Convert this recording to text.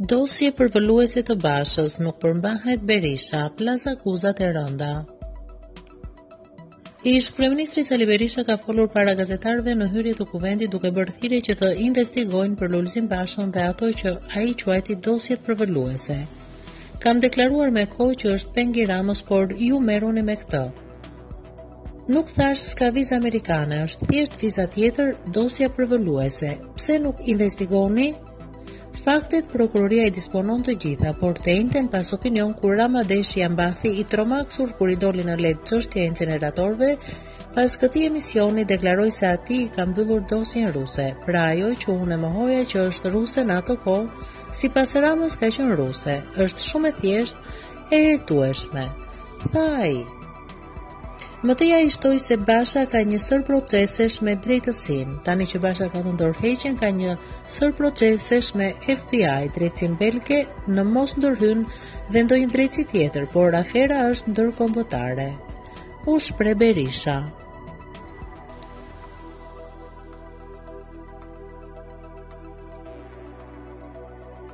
Dosje përvëluese të Bashës nuk përmbahet Berisha, plas akuzat e rënda. Ish kryeministri Sali Berisha ka folur para gazetarëve në hyrje të kuvendit duke bërë thirrje që të investigojnë për Lulzim Bashën dhe ato që ai quajti dosjet përvëluese. Kam deklaruar me kohë që është peng i Ramës, por ju merruni me këtë. Nuk thashë s'ka vizë amerikane, është thjesht viza tjetër, dosja përvëluese. Pse nuk investigoni? Faktet prokuroria i disponon të gjitha, por të enjten pas Opinion kur Rama desh ia mbathi i tromaksur kur i doli në LED çështja e inceneratorëve, pas këtij emisioni deklaroi se atij i ka mbyllur dosjen ruse. Pra ajo që unë e mohoja që është ruse në atë kohë, sipas Ramës ka qenë ruse, është shumë e thjeshtë e hetueshme. Tha ai. Më tej ai shtoi se Basha ka një sërë procesesh me drejtësinë. Tani që Basha ka dhënë dorëheqjen, ka një sërë procesesh me FBI, drejtësinë belge, në mos ndërhyn dhe ndonjë drejtësi tjetër, por afera është ndërkombëtare. U shpreh Berisha.